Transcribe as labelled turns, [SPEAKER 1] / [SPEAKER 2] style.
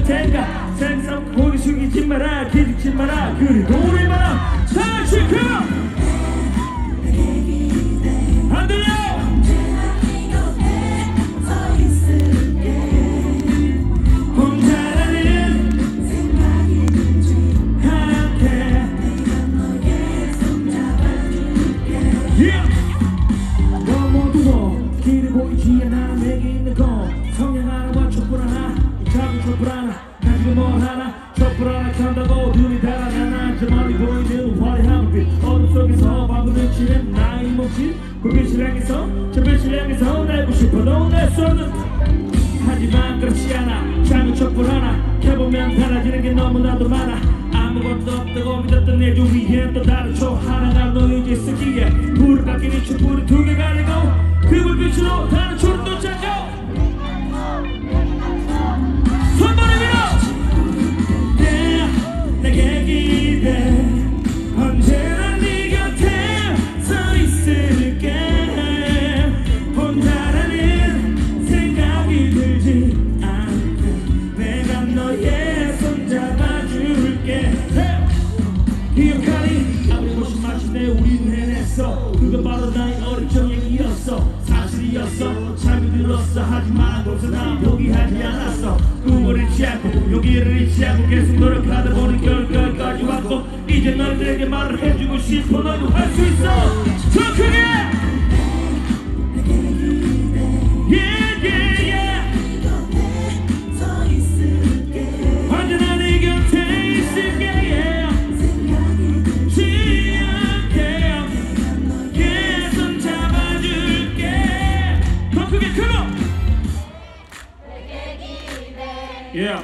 [SPEAKER 1] 할 텐가 생선 고기 숙이지 마라 기죽지 마라 그리고 우리 다 가지고 뭘 하나 촛불 하나 켠다고 눈이 달아나나 저 멀리 보이는 화려한 빛 어둠 속에서 바보는 치는 나의 몸짓. 불빛을 향해서 저 빛을 향해서 날고 싶어 너내 손은 하지만 그렇지 않아. 작은 촛불 하나 켜보면 달라지는 게 너무나도 많아. 아무것도 없다고 믿었던 내 주 위에 또 다른 초 하나가 놓여져 있기에 그건 바로 나의 어린 적 얘기였어 사실이었어. 잠이 들었어. 하지만 거기서 난 포기하지 않았어. 꿈을 잃지 않고 용기를 잃지 않고 계속 노력하다 보니 결과까지 왔고 이제 너희들에게 말을 해주고 싶어 너희도 할 수 있어 Yeah.